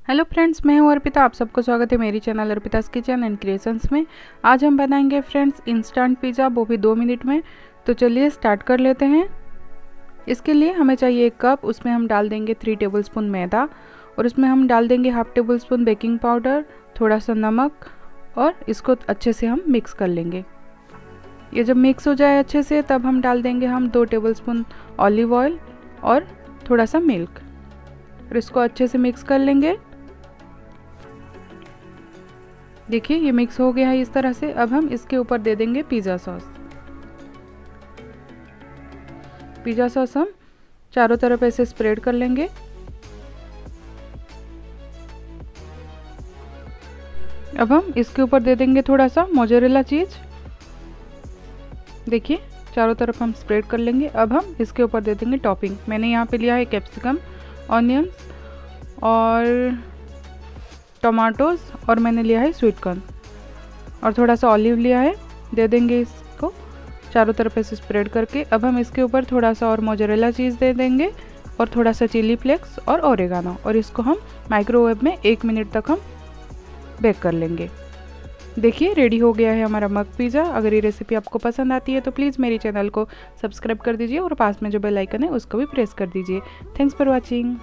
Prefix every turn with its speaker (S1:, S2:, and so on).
S1: Hello friends मैं हूँ अर्पिता। आप सबको स्वागत है मेरी channel Arpita's kitchen and creations में। आज हम बनाएँगे फ्रेंड्स इंस्टेंट पिज़्ज़ा वो भी दो मिनट में। तो चलिए स्टार्ट कर लेते हैं। इसके लिए हमें चाहिए एक कप उसमें हम डाल देंगे थ्री टेबल स्पून मैदा और उसमें हम डाल देंगे half tablespoon baking powder थोड़ा सा नमक और इसको अच्छे से हम मिक्स कर लेंगे। ये जब मिक्स हो जाए अच्छे से, तब हम डाल देंगे हम दो टेबल स्पून ऑलिव ऑयल और थोड़ा सा मिल्क और इसको अच्छे से मिक्स कर लेंगे। देखिए, ये मिक्स हो गया है इस तरह से। अब हम इसके ऊपर दे देंगे पिज़्ज़ा सॉस पिज़्ज़ा सॉस हम चारों तरफ़ ऐसे स्प्रेड कर लेंगे। अब हम इसके ऊपर दे देंगे थोड़ा सा मोजरेला चीज़ देखिए, चारों तरफ़ हम स्प्रेड कर लेंगे। अब हम इसके ऊपर दे देंगे टॉपिंग मैंने यहाँ पे लिया है कैप्सिकम ऑनियंस और टमाटोज और मैंने लिया है स्वीट कॉर्न। और थोड़ा सा ऑलिव लिया है, दे देंगे इसको। चारों तरफ़ से स्प्रेड करके, अब हम इसके ऊपर थोड़ा सा और मोजरेला चीज़ दे देंगे और थोड़ा सा चिली फ्लेक्स और ओरेगानो। और इसको हम माइक्रोवेव में एक मिनट तक हम बेक कर लेंगे। देखिए, रेडी हो गया है हमारा मग पिज़्ज़ा। अगर ये रेसिपी आपको पसंद आती है तो प्लीज़ मेरे चैनल को सब्सक्राइब कर दीजिए और पास में जो बेल आइकन है, उसको भी प्रेस कर दीजिए। Thanks for watching.